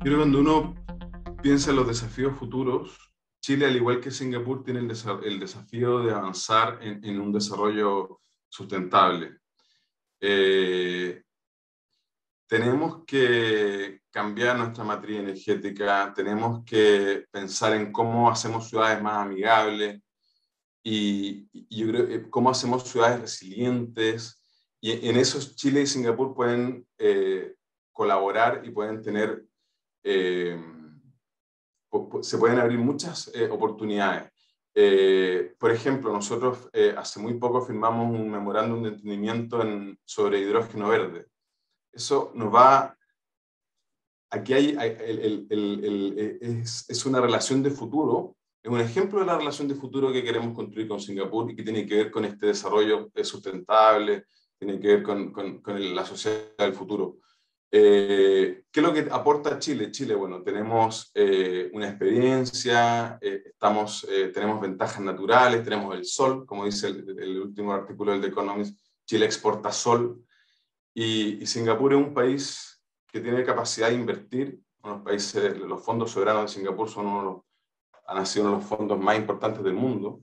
creo que cuando uno piensa en los desafíos futuros, Chile, al igual que Singapur, tiene el, desafío de avanzar en, un desarrollo sustentable. Eh, tenemos que cambiar nuestra matriz energética, tenemos que pensar en cómo hacemos ciudades más amigables y, yo creo eh, cómo hacemos ciudades resilientes. Y en eso Chile y Singapur pueden eh, colaborar y pueden tener eh, se pueden abrir muchas eh, oportunidades. Eh, por ejemplo, nosotros hace muy poco firmamos un memorándum de entendimiento sobre hidrógeno verde. Eso nos va... Aquí hay, es, es, una relación de futuro, es un ejemplo de la relación de futuro que queremos construir con Singapur y que tiene que ver con este desarrollo sustentable, tiene que ver con, con, con la sociedad del futuro. Eh, ¿Qué es lo que aporta Chile? Chile, bueno, tenemos eh, una experiencia, eh, estamos, tenemos ventajas naturales, tenemos el sol, como dice el, último artículo del The Economist, Chile exporta sol y, Singapur es un país que tiene capacidad de invertir, los países, los fondos soberanos de Singapur son uno de los, han sido uno de los fondos más importantes del mundo,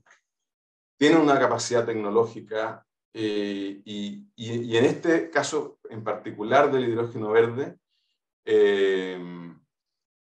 tiene una capacidad tecnológica eh, y, en este caso en particular del hidrógeno verde, eh,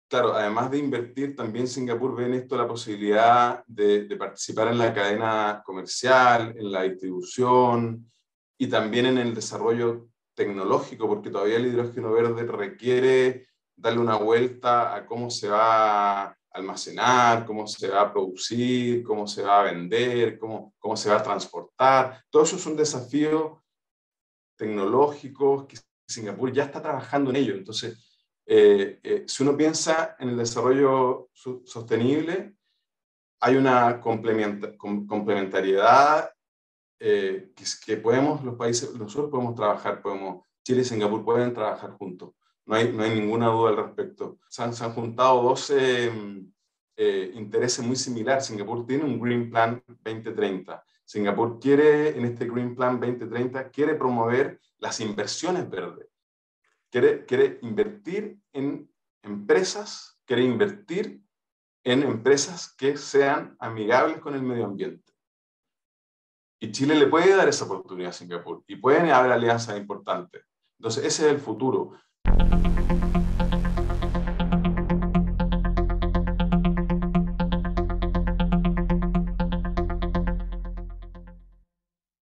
claro, además de invertir, también Singapur ve en esto la posibilidad de, participar en la cadena comercial, en la distribución y también en el desarrollo tecnológico, porque todavía el hidrógeno verde requiere darle una vuelta a cómo se va almacenar, cómo se va a producir, cómo se va a vender, cómo, cómo se va a transportar. Todo eso es un desafío tecnológico que Singapur ya está trabajando en ello. Entonces, eh, eh, si uno piensa en el desarrollo sostenible, hay una complementariedad eh, que, que, podemos, los países, nosotros podemos trabajar, podemos, Chile y Singapur pueden trabajar juntos no hay, no hay ninguna duda al respecto. Se han, juntado 12 mm, eh, intereses muy similares. Singapur tiene un Green Plan 2030. Singapur quiere, en este Green Plan 2030, quiere promover las inversiones verdes. Quiere, quiere invertir en empresas, quiere invertir en empresas que sean amigables con el medio ambiente. Y Chile le puede dar esa oportunidad a Singapur y pueden haber alianzas importantes. Entonces, ese es el futuro. Thank you.